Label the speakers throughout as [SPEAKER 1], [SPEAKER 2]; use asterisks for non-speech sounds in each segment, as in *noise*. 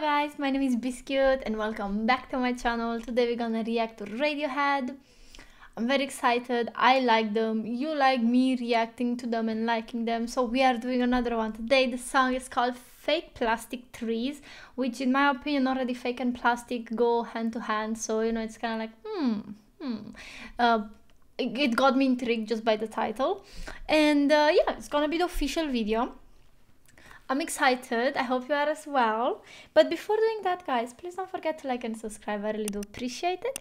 [SPEAKER 1] Guys, my name is Bisscute and welcome back to my channel. Today we're gonna react to Radiohead. I'm very excited. I like them. You like me reacting to them and liking them. So we are doing another one today. The song is called Fake Plastic Trees, which in my opinion already fake and plastic go hand to hand. So you know it's kind of like hmm hmm. Uh, it got me intrigued just by the title and uh, yeah it's gonna be the official video I'm excited. I hope you are as well. But before doing that, guys, please don't forget to like and subscribe. I really do appreciate it.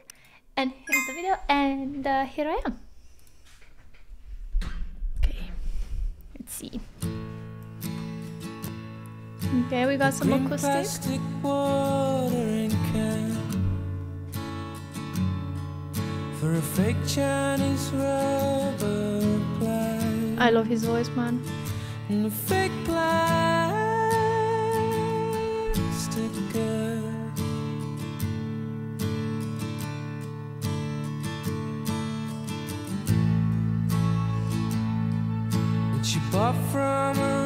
[SPEAKER 1] And here's the video, and uh, here I am. Okay, let's see. Okay, we got some acoustic. For a fake Chinese rubber. I love his voice, man. Girl. That she bought from a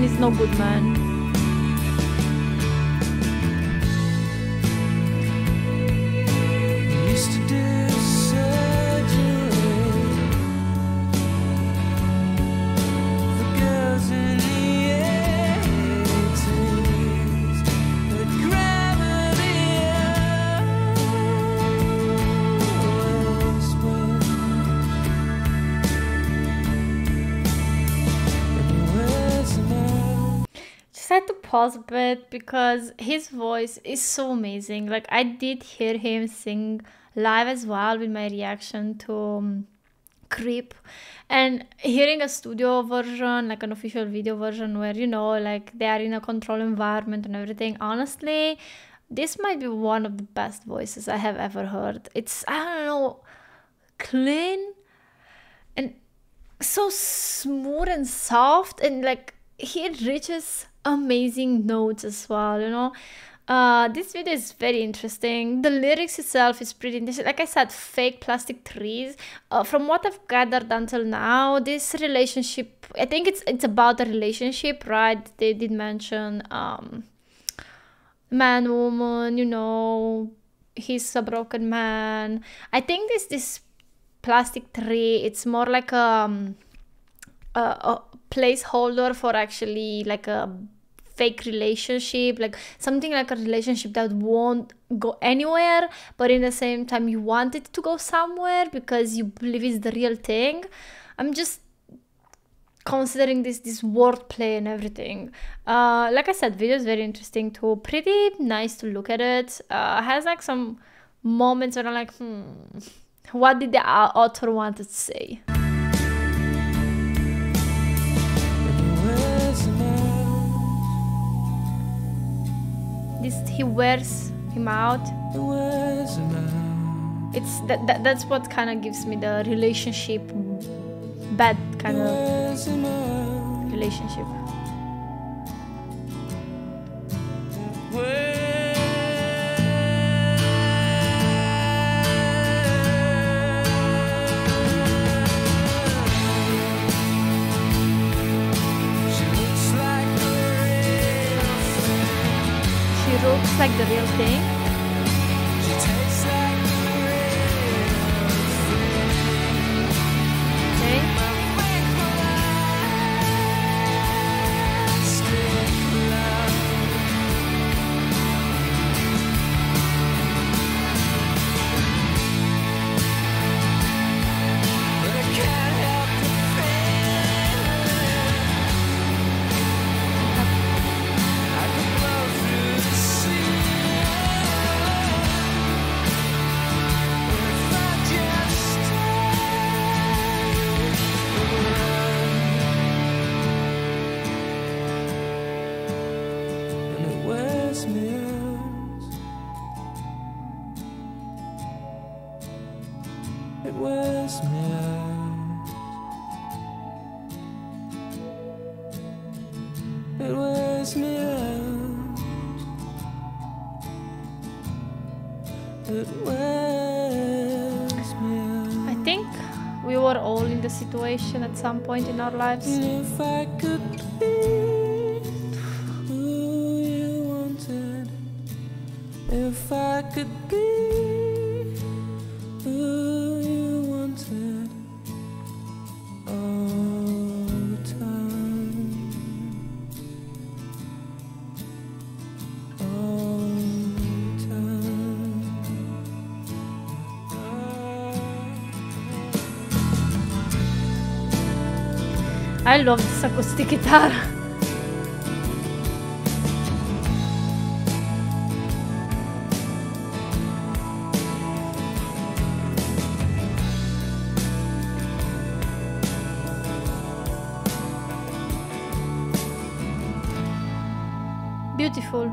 [SPEAKER 1] man is no good man. Pause a bit because his voice is so amazing. Like I did hear him sing live as well with my reaction to um, Creep and hearing a studio version, like an official video version where you know like they are in a control environment and everything. Honestly, this might be one of the best voices I have ever heard. It's I don't know, clean and so smooth and soft and like he reaches amazing notes as well you know uh, this video is very interesting. The lyrics itself is pretty interesting. Like I said, fake plastic trees. Uh, from what I've gathered until now, this relationship, I think it's it's about the relationship, right? They did mention um, man, woman. You know, he's a broken man. I think this this plastic tree. It's more like um, a, a placeholder for actually like a fake relationship like something like a relationship that won't go anywhere but in the same time you want it to go somewhere because you believe it's the real thing. I'm just considering this this wordplay and everything. Uh like i said video is very interesting too. Pretty nice to look at it. Uh has like some moments where i'm like hmm what did the author want to say this he wears him out. It's that, that that's what kind of gives me the relationship bad kind of relationship looks like the real thing.
[SPEAKER 2] Me out. It wears me out.
[SPEAKER 1] I think we were all in the situation at some point in our lives.
[SPEAKER 2] And if I could be who you wanted, if I could be
[SPEAKER 1] I love this acoustic guitar. Beautiful.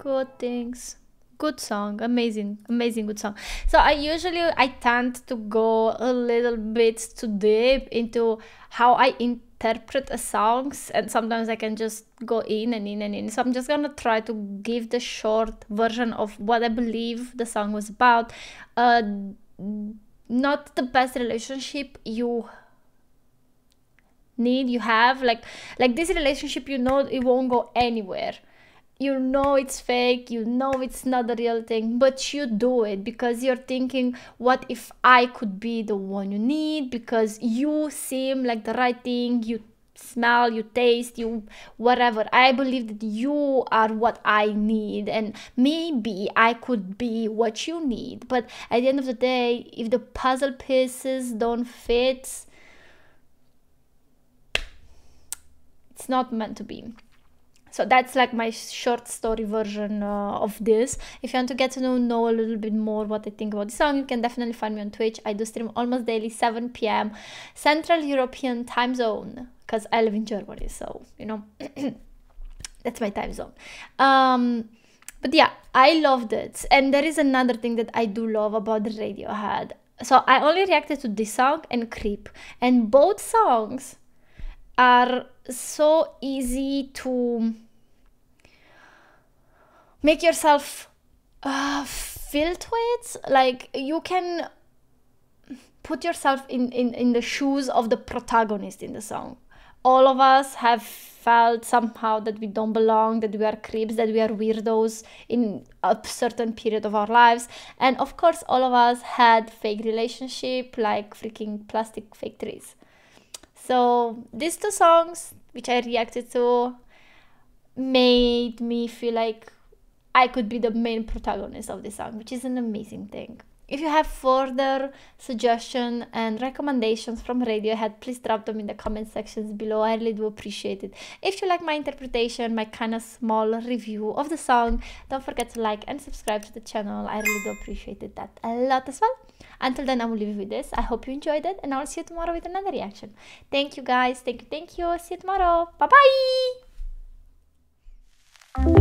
[SPEAKER 1] Good things. Good song. Amazing. Amazing good song. So I usually I tend to go a little bit too deep into how I interpret a songs and sometimes I can just go in and in and in. So I'm just gonna try to give the short version of what I believe the song was about. Uh not the best relationship you need you have like like this relationship you know it won't go anywhere you know it's fake you know it's not the real thing but you do it because you're thinking what if i could be the one you need? Because you seem like the right thing you smell you taste you whatever. I believe that you are what i need and maybe i could be what you need. But at the end of the day if the puzzle pieces don't fit it's not meant to be so that's like my short story version uh, of this. If you want to get to know, know a little bit more what i think about the song you can definitely find me on twitch. I do stream almost daily 7 p.m central european time zone because i live in germany so you know *clears throat* that's my time zone. Um but yeah i loved it. And there is another thing that i do love about radiohead. So i only reacted to this song and creep. And both songs are so easy to make yourself uh, feel to it like you can put yourself in, in in the shoes of the protagonist in the song. All of us have felt somehow that we don't belong that we are creeps that we are weirdos in a certain period of our lives. And of course all of us had fake relationship like freaking plastic fake trees so these two songs which I reacted to made me feel like I could be the main protagonist of the song, which is an amazing thing. If you have further suggestions and recommendations from Radiohead, please drop them in the comment sections below. I really do appreciate it. If you like my interpretation, my kind of small review of the song, don't forget to like and subscribe to the channel. I really do appreciate it that a lot as well. Until then, I will leave you with this. I hope you enjoyed it, and I will see you tomorrow with another reaction. Thank you guys. Thank you. Thank you. See you tomorrow. Bye bye.